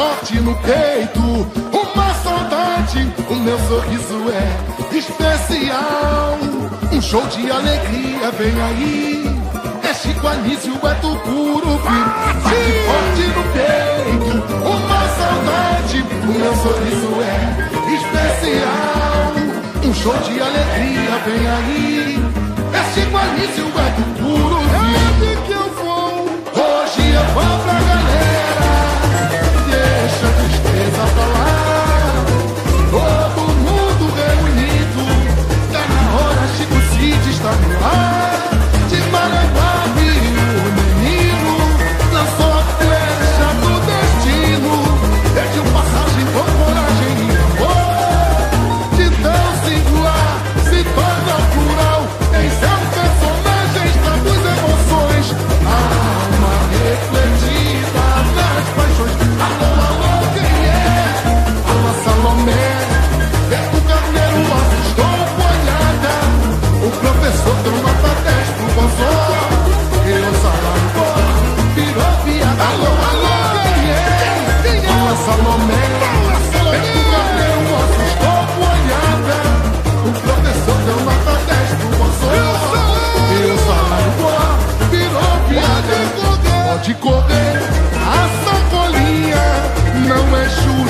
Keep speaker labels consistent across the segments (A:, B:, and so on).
A: forte no peito, uma saudade, o meu sorriso é especial. Um show de alegria vem aí, é Chico Anísio, é Tucuruvi. Bate forte no peito, uma saudade, o meu sorriso é especial. Um show de alegria vem aí, é Chico Anísio, é Tucuruvi. Ah!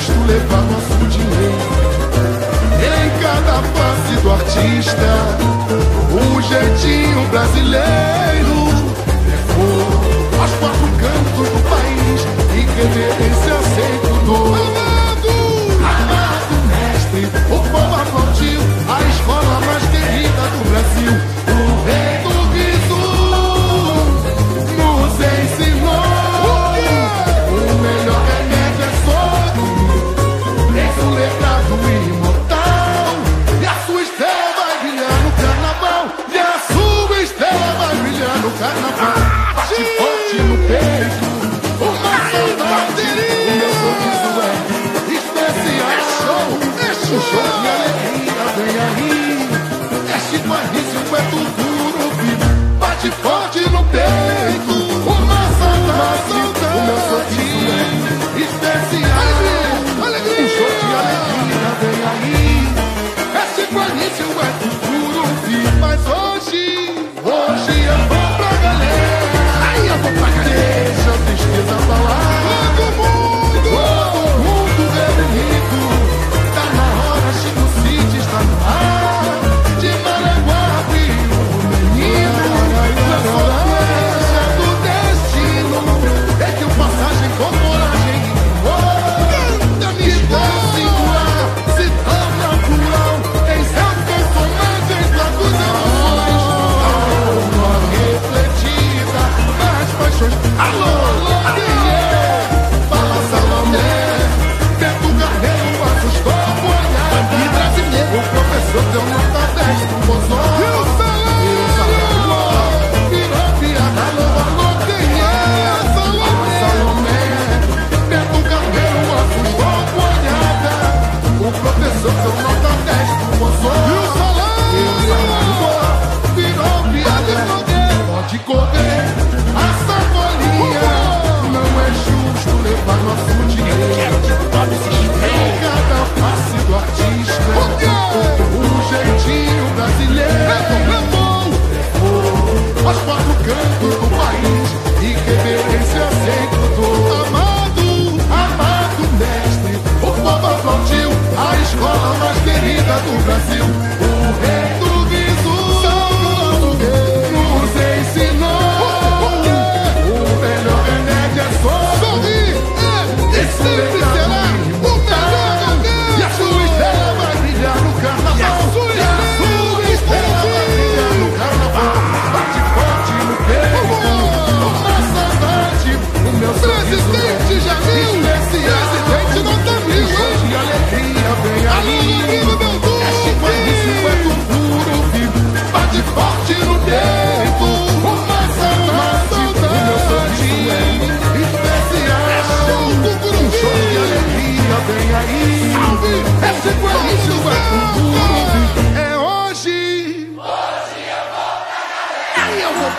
A: custo levar nosso dinheiro. Em cada face do artista, o jeitinho brasileiro. Show.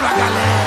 A: pra galera.